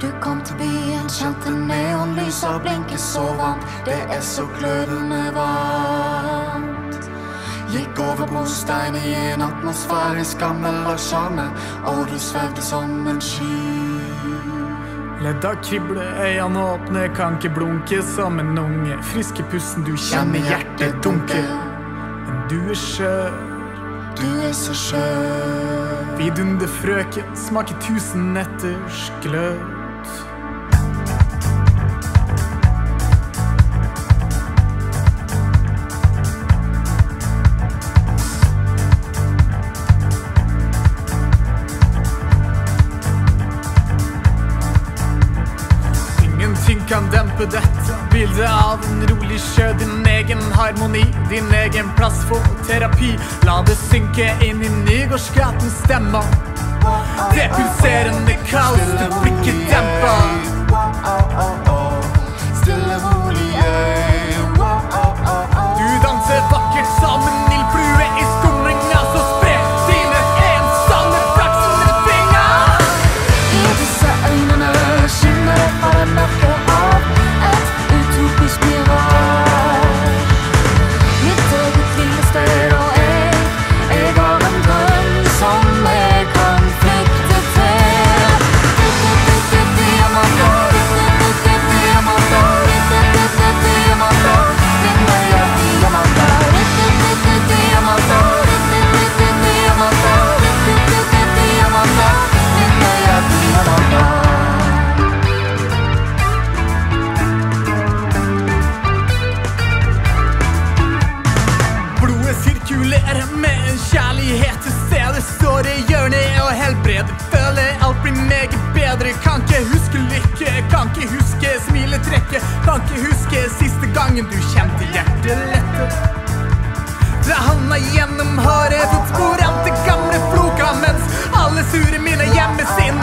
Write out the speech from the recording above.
Du kom til byen, kjente neonlysa blinke så varmt. Det er så glødende varmt. Gikk over brostein i en atmosfærisk gammel sjarme, og du svevde som en sky. Ledda krible, øynene åpne, kan ikke blunke som en unge. Friske pusten, du kjenner hjertet dunke. Men du er skjør. Du er så skjør. Vidunder frøken, smaker tusen netters glød. Dempe dette bildet av en rolig sjø. Din egen harmoni, din egen plass for terapi. La det synke inn i Nygårdsgatens stemmer. Det pulserende kaos, du blir ikke dempa. Sirkulerer med kjærlighet til stede. Står i hjørnet og helbreder. Føler alt blir meget bedre. Kan ikke huske lykke, kan ikke huske smiletrekket. Kan ikke huske siste gangen du kjente hjertet lette. Dra handa gjennom håret, fotspor av det gamle floka, mens alle sure minner gjemmes inn